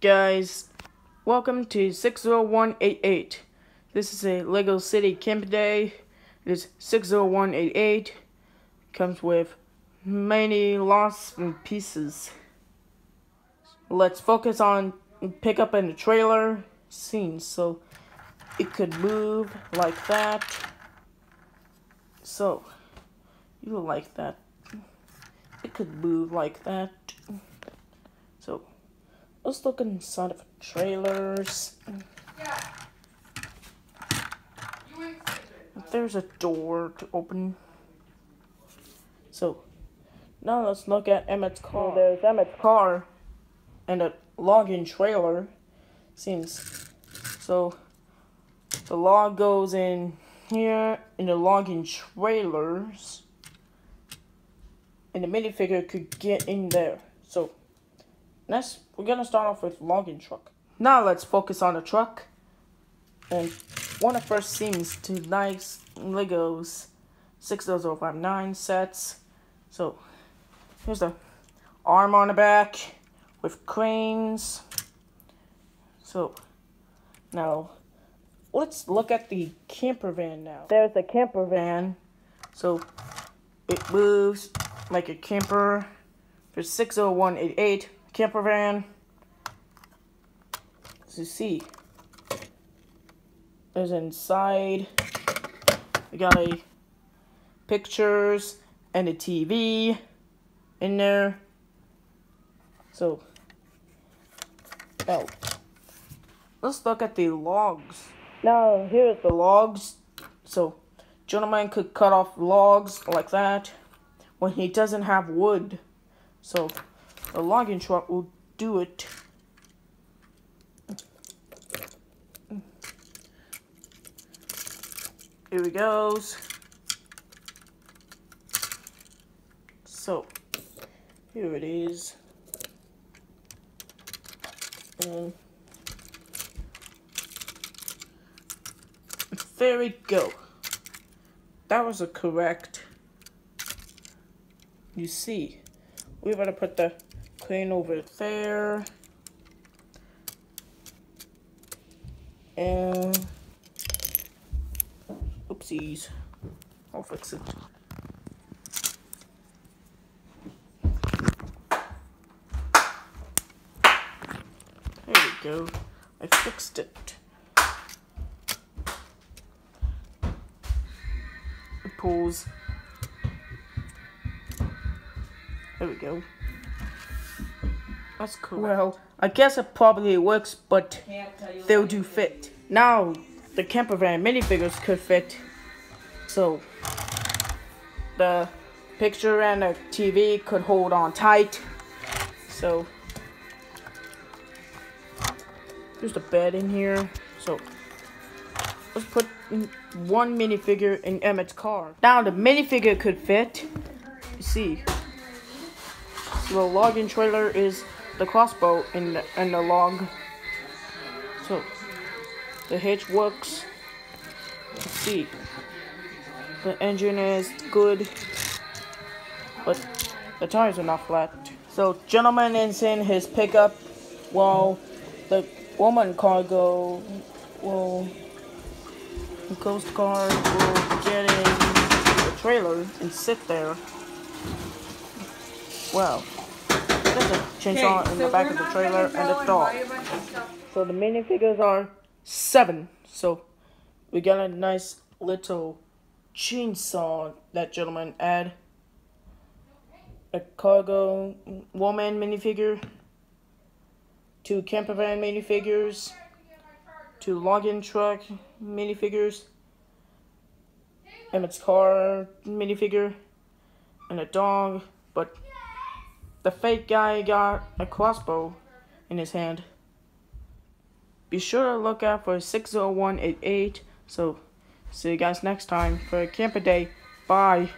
guys, welcome to 60188. This is a Lego City Camp Day. It is 60188. Comes with many lost pieces. Let's focus on pick up in the trailer scenes. So it could move like that. So you like that. It could move like that. Let's look inside of trailers. Yeah. You ain't stupid. There's a door to open. So now let's look at Emmett's car. There's Emmett's car and a login trailer. Seems so the log goes in here in the login trailers. And the minifigure could get in there. So next we're gonna start off with logging truck. Now let's focus on the truck. And one of first seems to nice Legos 60059 sets. So here's the arm on the back with cranes. So now let's look at the camper van now. There's a camper van. So it moves like a camper for 60188 camper van. As you see, there's inside. We got a pictures and a TV in there. So, now, let's look at the logs. Now, here's the logs. So, gentleman could cut off logs like that when he doesn't have wood. So, the logging truck will do it. Here we goes. So, here it is. And there we go. That was a correct. You see, we're gonna put the crane over there. And oopsies. I'll fix it. There we go. I fixed it. Pause. There we go. That's cool. Well, I guess it probably works, but they'll do fit. Now, the camper van minifigures could fit. So, the picture and the TV could hold on tight. So, there's the bed in here. So, let's put one minifigure in Emmett's car. Now, the minifigure could fit. See, the login trailer is the crossbow in the, in the log. So, the hitch works. Let's see. The engine is good, but the tires are not flat. So, gentleman is in his pickup while the woman cargo will, the coast guard will get in the trailer and sit there. Wow. There's a chainsaw Okay, in so the back of the trailer and go a dog. buy a bunch of stuff. So the minifigures are seven. So we got a nice little chainsaw that gentleman add. A cargo woman minifigure. Two camper van minifigures. Two login truck minifigures. Emmett's car minifigure. And a dog. But the fake guy got a crossbow in his hand be sure to look out for 60188. So, see you guys next time for Camper Day. Bye.